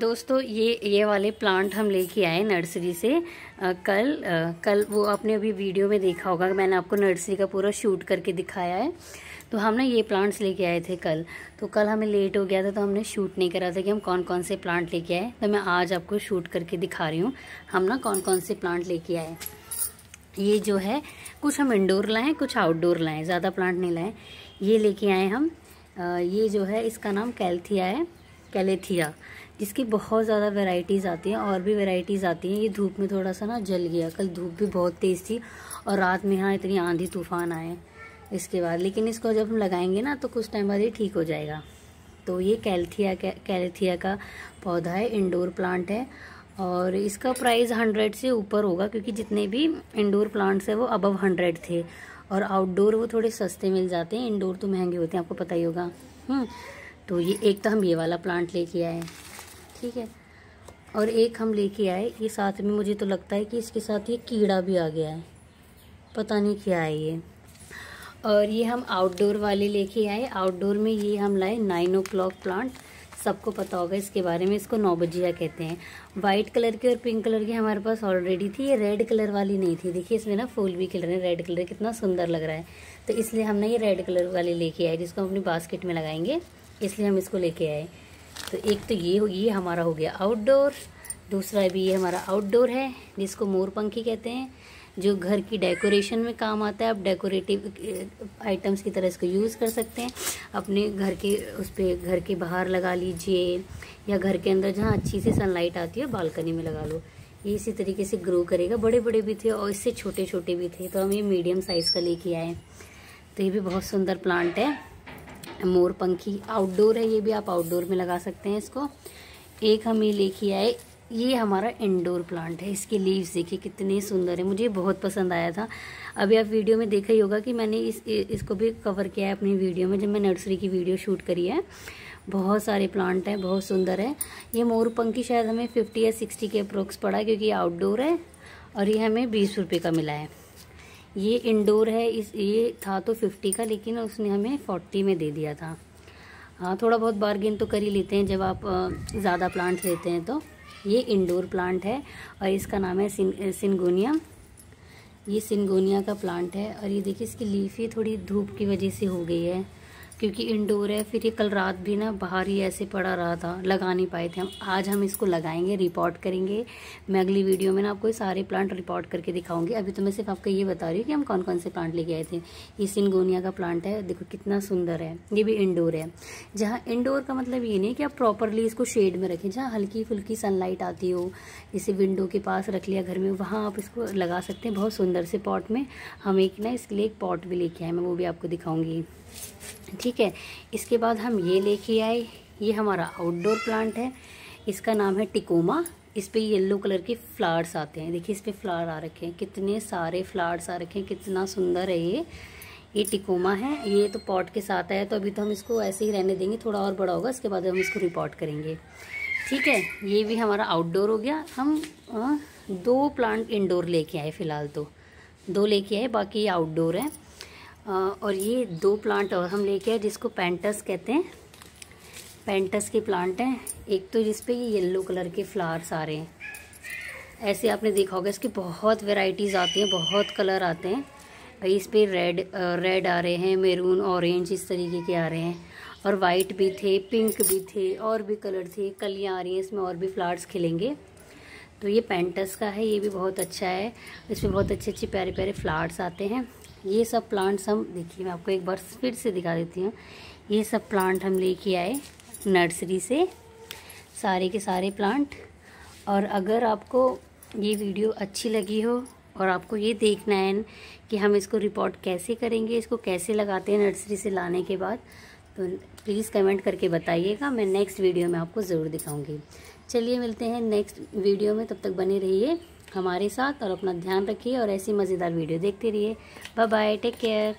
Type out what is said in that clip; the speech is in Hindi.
दोस्तों ये ये वाले प्लांट हम लेके आए नर्सरी से। आ, कल आ, कल वो आपने अभी वीडियो में देखा होगा मैंने आपको नर्सरी का पूरा शूट करके दिखाया है। तो हम ना ये प्लांट्स लेके आए थे कल। तो कल हमें लेट हो गया था तो हमने शूट नहीं करा था कि हम कौन कौन से प्लांट लेके आए। तो मैं आज आपको शूट करके दिखा रही हूँ। हम ना कौन कौन से प्लांट लेके आए ये जो है कुछ हम इंडोर लाएँ कुछ आउटडोर लाएँ ज़्यादा प्लांट नहीं लाएँ। ये लेके आए हम। आ, ये जो है इसका नाम कैल्थिया है। कैलेथिया। जिसकी बहुत ज़्यादा वेराइटीज़ आती हैं और भी वेराइटीज़ आती हैं। ये धूप में थोड़ा सा ना जल गया। कल धूप भी बहुत तेज़ थी और रात में यहाँ इतनी आंधी तूफ़ान आए इसके बाद। लेकिन इसको जब हम लगाएँगे ना तो कुछ टाइम बाद ये ठीक हो जाएगा। तो ये कैल्थिया कैलेथिया का पौधा है इंडोर प्लांट है और इसका प्राइस हंड्रेड से ऊपर होगा क्योंकि जितने भी इंडोर प्लांट्स हैं वो अबव हंड्रेड थे। और आउटडोर वो थोड़े सस्ते मिल जाते हैं। इंडोर तो महँगे होते हैं आपको पता ही होगा। हम्म, तो ये एक तो हम ये वाला प्लांट लेके आए। ठीक है। और एक हम लेके आए, ये साथ में मुझे तो लगता है कि इसके साथ ये कीड़ा भी आ गया है। पता नहीं क्या है ये। और ये हम आउटडोर वाले लेके आए। आउटडोर में ये हम लाए नाइन ओ क्लॉक प्लांट सबको पता होगा इसके बारे में, इसको नौबजिया कहते हैं। वाइट कलर की और पिंक कलर की हमारे पास ऑलरेडी थी। ये रेड कलर वाली नहीं थी। देखिए इसमें ना फूल भी खिल रहे हैं। रेड कलर कितना सुंदर लग रहा है। तो इसलिए हमने ये रेड कलर वाली लेके आए, जिसको हम अपनी बास्केट में लगाएँगे। इसलिए हम इसको लेके आए। तो एक तो ये ये हमारा हो गया आउटडोर दूसरा भी ये हमारा आउटडोर है, जिसको मोर पंखी कहते हैं, जो घर की डेकोरेशन में काम आता है। आप डेकोरेटिव आइटम्स की तरह इसको यूज़ कर सकते हैं। अपने घर के उस पर घर के बाहर लगा लीजिए, या घर के अंदर जहाँ अच्छी सी सनलाइट आती है, बालकनी में लगा लो। ये इसी तरीके से ग्रो करेगा। बड़े बड़े भी थे और इससे छोटे छोटे भी थे तो हम ये मीडियम साइज़ का लेके आए तो ये भी बहुत सुंदर प्लांट है। मोर पंखी आउटडोर है, ये भी आप आउटडोर में लगा सकते हैं इसको। एक हम ये लेके आए, ये हमारा इंडोर प्लांट है। इसके लीव्स देखिए कितने सुंदर है, मुझे बहुत पसंद आया था। अभी आप वीडियो में देखा ही होगा कि मैंने इस इसको भी कवर किया है अपनी वीडियो में, जब मैं नर्सरी की वीडियो शूट करी है। बहुत सारे प्लांट हैं, बहुत सुंदर है। ये मोर पंखी शायद हमें फिफ्टी या सिक्सटी के अप्रोक्स पड़ा, क्योंकि आउटडोर है, और ये हमें बीस रुपये का मिला है। ये इंडोर है, इस, ये था तो फिफ्टी का, लेकिन उसने हमें फोर्टी में दे दिया था। हाँ थोड़ा बहुत बार्गेन तो कर ही लेते हैं, जब आप ज़्यादा प्लांट लेते हैं तो। ये इंडोर प्लांट है और इसका नाम है सिन सिनगोनिया ये सिनगोनिया का प्लांट है और ये देखिए, इसकी लीफ ही थोड़ी धूप की वजह से हो गई है। क्योंकि इंडोर है, फिर ये कल रात भी ना बाहर ही ऐसे पड़ा रहा था, लगा नहीं पाए थे हम। आज हम इसको लगाएँगे रिपोर्ट करेंगे। मैं अगली वीडियो में ना आपको सारे प्लांट रिपोर्ट करके दिखाऊँगी। अभी तो मैं सिर्फ़ आपको ये बता रही हूँ कि हम कौन कौन से प्लांट लेके आए थे। ये सिनगोनिया का प्लांट है, देखो कितना सुंदर है। ये भी इंडोर है। जहाँ इंडोर का मतलब ये नहीं कि आप प्रॉपरली इसको शेड में रखें। जहाँ हल्की फुल्की सनलाइट आती हो, इसे विंडो के पास रख लिया घर में, वहाँ आप इसको लगा सकते हैं बहुत सुंदर से पॉट में। हम एक ना इसके लिए एक पॉट भी लेके आए मैं वो भी आपको दिखाऊँगी। ठीक है। इसके बाद हम ये लेके आए। ये हमारा आउटडोर प्लांट है। इसका नाम है टिकोमा। इस पर येल्लो कलर के फ्लावर्स आते हैं। देखिए इस पर फ्लावर आ रखे हैं। कितने सारे फ्लावर्स आ रखे हैं। कितना सुंदर है ये। ये टिकोमा है। ये तो पॉट के साथ आया। तो अभी तो हम इसको ऐसे ही रहने देंगे। थोड़ा और बड़ा होगा। इसके बाद हम इसको रिपोर्ट करेंगे। ठीक है? ये भी हमारा आउटडोर हो गया। हम आ, दो प्लांट इंडोर लेके आए फ़िलहाल तो। दो लेके आए। बाकी आउटडोर है। और ये दो प्लांट और हम लेके आए जिसको पेंटस कहते हैं। पेंटस के प्लांट हैं। एक तो जिस पे ये येलो कलर के फ्लावर्स आ रहे हैं। ऐसे आपने देखा होगा, इसकी बहुत वेराइटीज़ आती हैं, बहुत कलर आते हैं। भाई, इस पर रेड रेड आ रहे हैं मेरून ऑरेंज इस तरीके के आ रहे हैं। और वाइट भी थे पिंक भी थे, और भी कलर थे, कलियाँ आ रही हैं, इसमें और भी फ्लावर्स खिलेंगे। तो ये पेंटस का है, ये भी बहुत अच्छा है। इसमें बहुत अच्छे अच्छे प्यारे प्यारे फ्लावर्स आते हैं। ये सब प्लांट्स हम, देखिए मैं आपको एक बार फिर से दिखा देती हूँ। ये सब प्लांट हम लेके आए नर्सरी से, सारे के सारे प्लांट और अगर आपको ये वीडियो अच्छी लगी हो और आपको ये देखना है कि हम इसको रिपोर्ट कैसे करेंगे, इसको कैसे लगाते हैं नर्सरी से लाने के बाद तो प्लीज़ कमेंट करके बताइएगा। मैं नेक्स्ट वीडियो में आपको ज़रूर दिखाऊँगी। चलिए मिलते हैं नेक्स्ट वीडियो में, तब तक बने रहिए। हमारे साथ और अपना ध्यान रखिए और ऐसी मज़ेदार वीडियो देखते रहिए। Bye bye take care